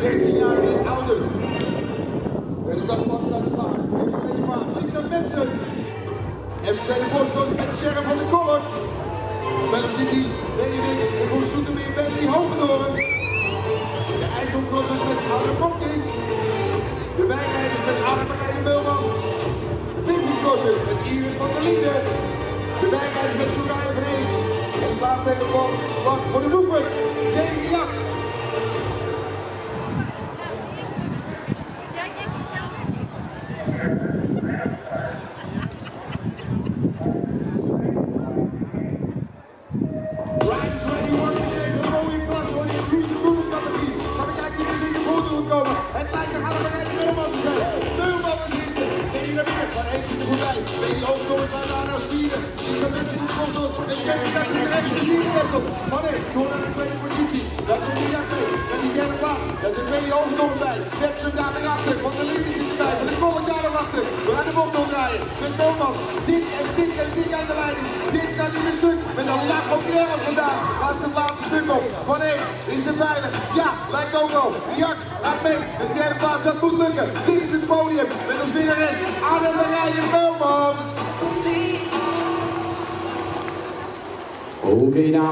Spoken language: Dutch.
13 jaar in ouder. De startbak staat klaar voor FC Vaan. Lisa Mepsen. FC de Boskos met Sharon van de Kolk. Velocity, Benny Wix en voor Soetermeer Benny Hogendoorn. De IJsselcrossers met Anne Popking. De wijnrijders met Anne Marije Meulman. De Disneycrossers met Iris van der Linden. De wijnrijders met Soraya van Ees. En de laatste van bij. Ben je ook door staan daar naar Spieren. Die zijn mensen de. En Jerry Beck is de rest van de vierde best op. Van één door de tweede positie. Daar komt die Jak mee. Met die derde plaats. Daar zit Benny Hoogdom bij. Websen daar weer achter. Van de Linden zit erbij. Van de Kolk daar nog achter. We gaan de bocht draaien. Met Meulman. Dik en dik en dik aan de leiding. Dit gaat niet meer stuk. Met een lach op die helft vandaan. Gaat zijn laatste stuk op. Van Ees is er veilig. Ja, lijkt ook wel. Jak gaat mee. En de derde plaats, dat moet lukken. Dit is het podium. Met als winnares Anne Marije Okay now.